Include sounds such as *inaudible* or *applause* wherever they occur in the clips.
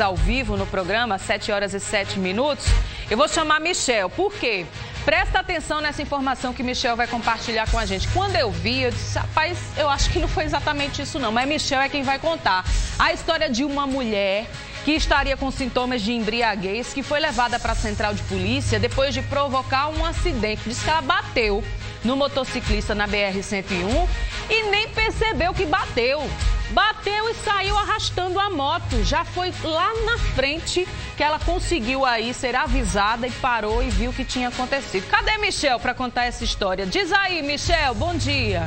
Ao vivo no programa, 7 horas e 7 minutos. Eu vou chamar Michel, por quê? Presta atenção nessa informação que Michel vai compartilhar com a gente. Quando eu vi, eu disse, rapaz, eu acho que não foi exatamente isso não, mas Michel é quem vai contar. A história de uma mulher que estaria com sintomas de embriaguez, que foi levada para a central de polícia depois de provocar um acidente. Diz que ela bateu no motociclista na BR-101 e nem percebeu que bateu. Bateu e saiu arrastando a moto. Já foi lá na frente que ela conseguiu aí ser avisada e parou e viu o que tinha acontecido. Cadê Michel para contar essa história? Diz aí, Michel, bom dia.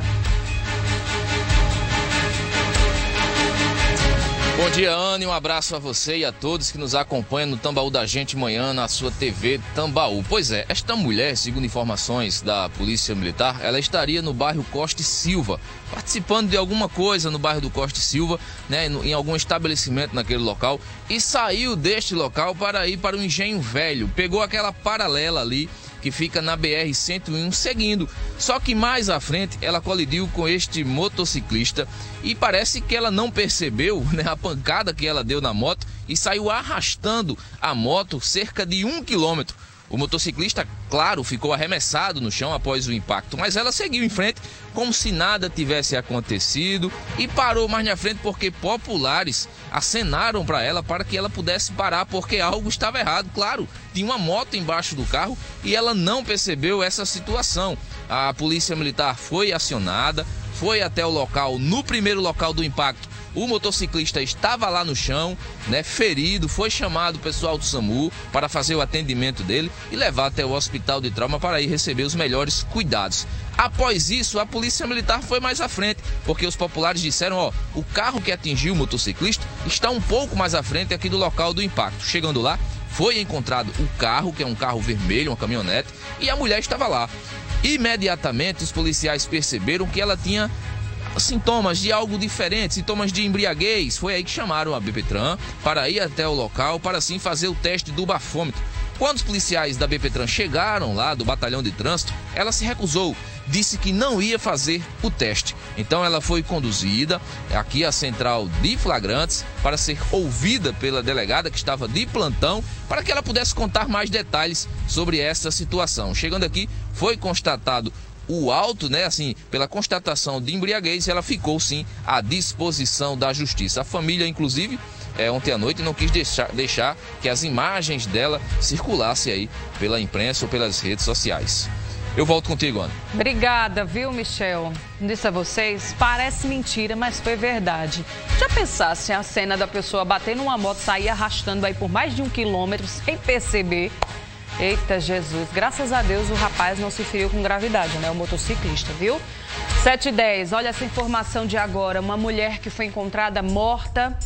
Dia, Anne. Um abraço a você e a todos que nos acompanham no Tambaú da Gente Manhã, na sua TV Tambaú. Pois é, esta mulher, segundo informações da Polícia Militar, ela estaria no bairro Costa Silva, participando de alguma coisa no bairro do Costa Silva, né, em algum estabelecimento naquele local, e saiu deste local para ir para o Engenho Velho. Pegou aquela paralela ali que fica na BR-101 seguindo. Só que mais à frente ela colidiu com este motociclista e parece que ela não percebeu *laughs* né, a pancada que ela deu na moto e saiu arrastando a moto cerca de um quilômetro. O motociclista, claro, ficou arremessado no chão após o impacto, mas ela seguiu em frente como se nada tivesse acontecido e parou mais na frente porque populares acenaram para ela para que ela pudesse parar porque algo estava errado. Claro, tinha uma moto embaixo do carro e ela não percebeu essa situação. A polícia militar foi acionada, foi até o local, no primeiro local do impacto, o motociclista estava lá no chão, né, ferido, foi chamado o pessoal do SAMU para fazer o atendimento dele e levar até o hospital de trauma para ir receber os melhores cuidados. Após isso, a polícia militar foi mais à frente, porque os populares disseram, ó, o carro que atingiu o motociclista está um pouco mais à frente aqui do local do impacto. Chegando lá, foi encontrado o carro, que é um carro vermelho, uma caminhonete, e a mulher estava lá. Imediatamente os policiais perceberam que ela tinha sintomas de algo diferente, sintomas de embriaguez. Foi aí que chamaram a BPTran para ir até o local para assim fazer o teste do bafômetro. Quando os policiais da BPTran chegaram lá do batalhão de trânsito, ela se recusou, disse que não ia fazer o teste. Então ela foi conduzida aqui à central de flagrantes para ser ouvida pela delegada que estava de plantão para que ela pudesse contar mais detalhes sobre essa situação. Chegando aqui, foi constatado o auto, né, assim, pela constatação de embriaguez, ela ficou sim à disposição da justiça. A família, inclusive, é, ontem à noite não quis deixar, deixar que as imagens dela circulassem aí pela imprensa ou pelas redes sociais. Eu volto contigo, Ana. Obrigada, viu, Michel? Disse a vocês, parece mentira, mas foi verdade. Já pensasse a cena da pessoa bater numa moto, sair arrastando aí por mais de um quilômetro sem perceber? Eita Jesus, graças a Deus o rapaz não se feriu com gravidade, né? O motociclista, viu? 7 e 10, olha essa informação de agora. Uma mulher que foi encontrada morta